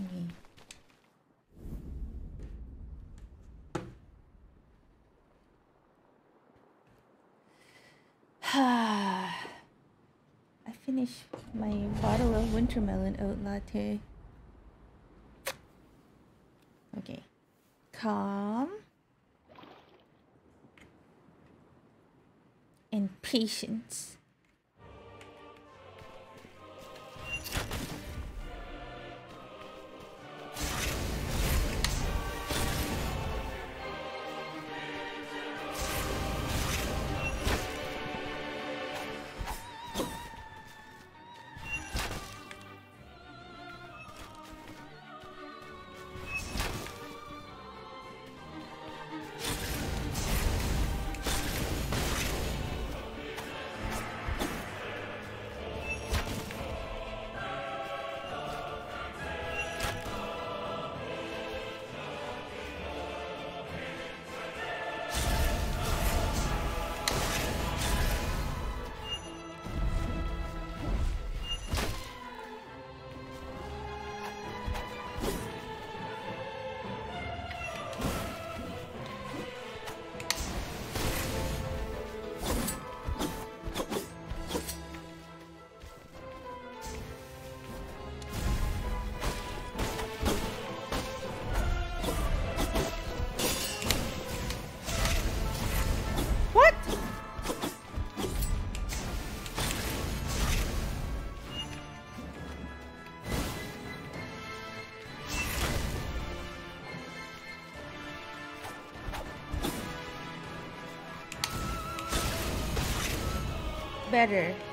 Okay. I finished my bottle of wintermelon oat latte. Okay. Calm. And patience. Better.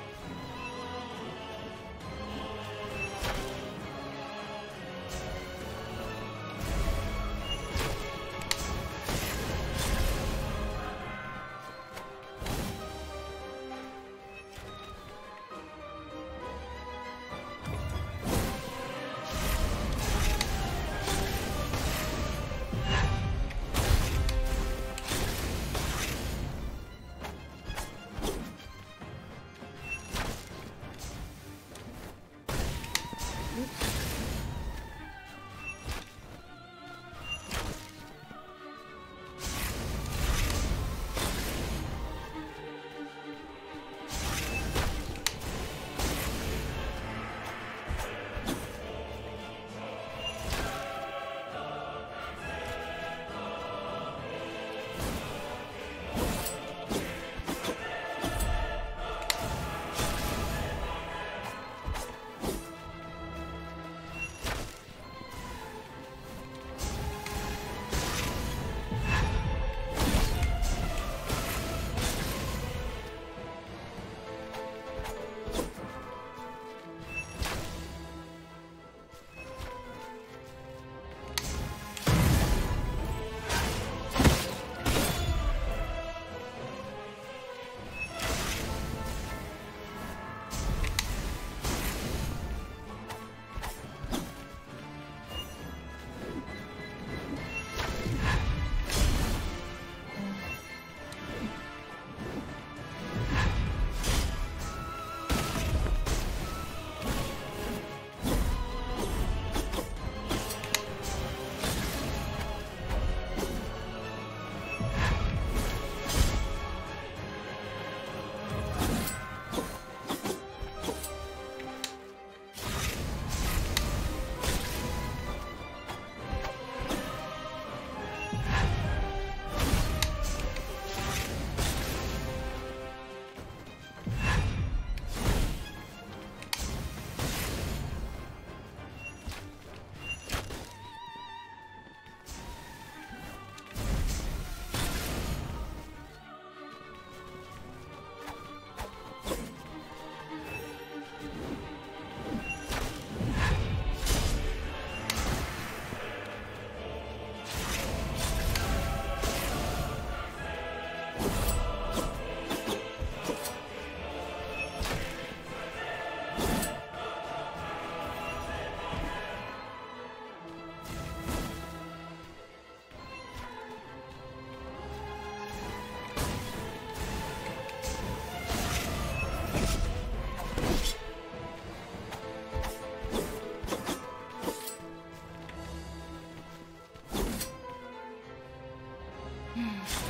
Hmm.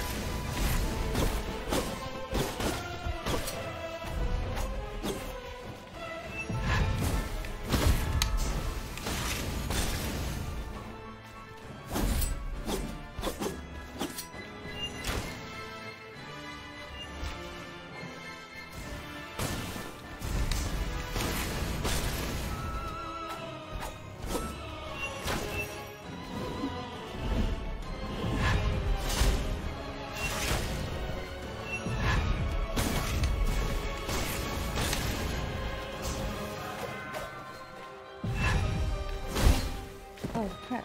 Oh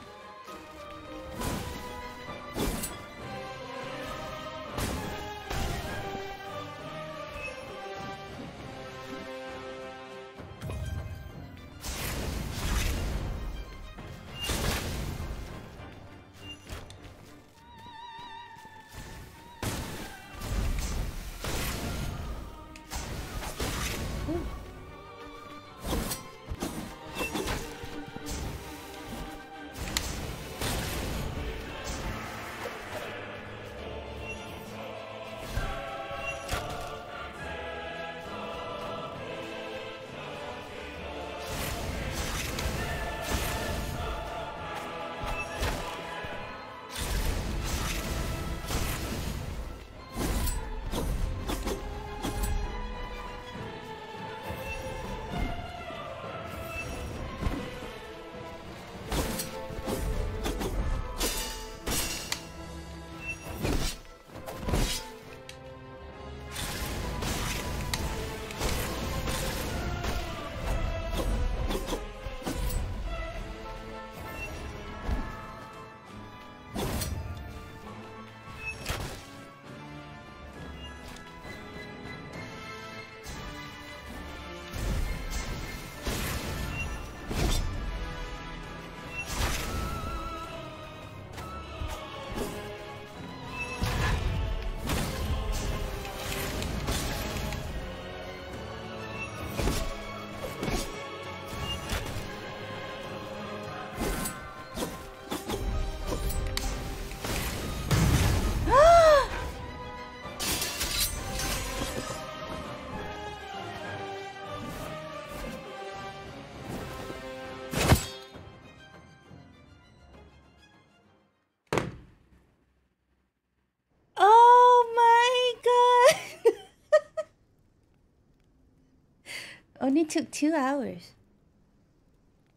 Only took two hours.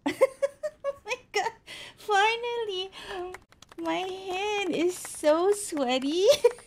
oh my god! Finally! My hand is so sweaty.